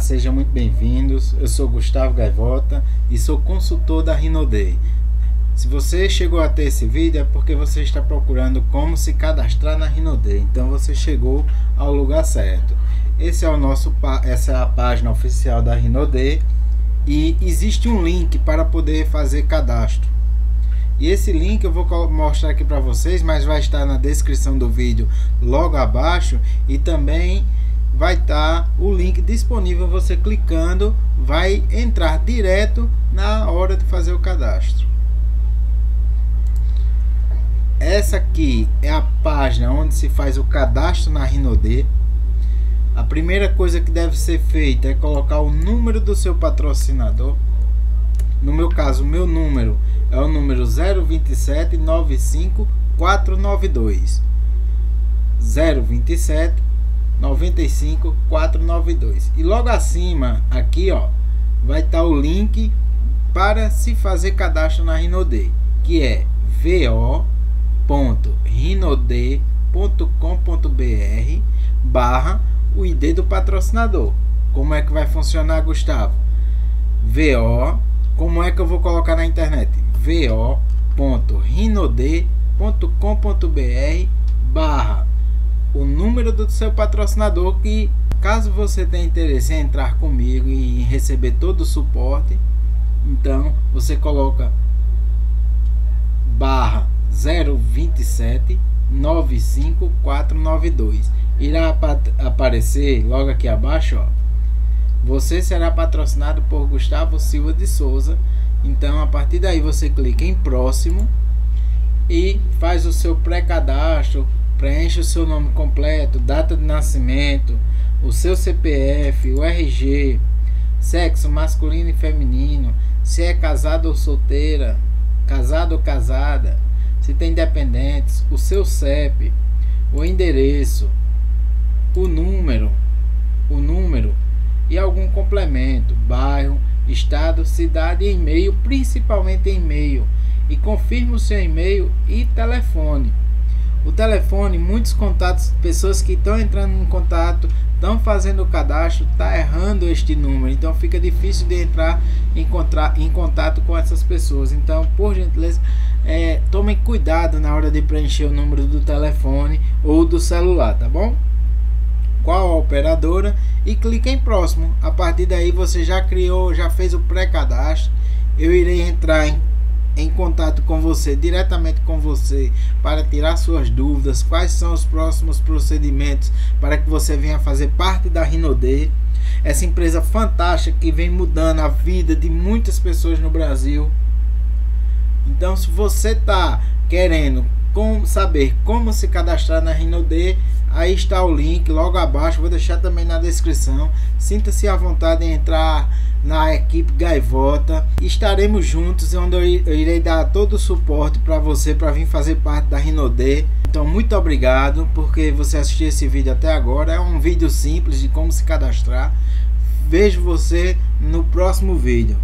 sejam muito bem-vindos. Eu sou Gustavo Gaivota e sou consultor da Rinodei. Se você chegou até esse vídeo é porque você está procurando como se cadastrar na Rinodei. Então você chegou ao lugar certo. Esse é o nosso essa é a página oficial da Rinodei e existe um link para poder fazer cadastro. E esse link eu vou mostrar aqui para vocês, mas vai estar na descrição do vídeo logo abaixo e também vai estar tá o link disponível. Você clicando, vai entrar direto na hora de fazer o cadastro. Essa aqui é a página onde se faz o cadastro na Rinode. A primeira coisa que deve ser feita é colocar o número do seu patrocinador. No meu caso, o meu número é o número 027 95 492. 027 95 492 e logo acima aqui ó vai estar tá o link para se fazer cadastro na Rinode que é vo.rinode.com.br barra o ID do patrocinador. Como é que vai funcionar Gustavo? Vo como é que eu vou colocar na internet? Vo.rinode.com.br barra o número do seu patrocinador que caso você tenha interesse em entrar comigo e receber todo o suporte então você coloca barra 027 95492 irá aparecer logo aqui abaixo ó, você será patrocinado por Gustavo Silva de Souza. Então a partir daí você clica em próximo e faz o seu pré-cadastro preenche o seu nome completo, data de nascimento, o seu CPF, o RG, sexo masculino e feminino, se é casado ou solteira, casado ou casada, se tem dependentes, o seu CEP, o endereço, o número, o número e algum complemento, bairro, estado, cidade e e-mail, principalmente e-mail, e confirme o seu e-mail e telefone. O telefone, muitos contatos, pessoas que estão entrando em contato, estão fazendo o cadastro, está errando este número. Então fica difícil de entrar em, em contato com essas pessoas. Então, por gentileza, é, tomem cuidado na hora de preencher o número do telefone ou do celular, tá bom? Qual a operadora e clique em próximo. A partir daí você já criou, já fez o pré-cadastro. Eu irei entrar em em contato com você, diretamente com você, para tirar suas dúvidas, quais são os próximos procedimentos para que você venha fazer parte da Rinode, essa empresa fantástica que vem mudando a vida de muitas pessoas no Brasil. Então, se você está querendo saber como se cadastrar na Rinode, aí está o link logo abaixo, vou deixar também na descrição. Sinta-se à vontade em entrar na equipe Gaivota. Estaremos juntos, onde eu irei dar todo o suporte para você para vir fazer parte da Rinode. Então, muito obrigado porque você assistiu esse vídeo até agora. É um vídeo simples de como se cadastrar. Vejo você no próximo vídeo.